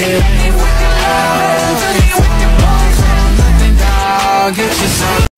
it. Get yourself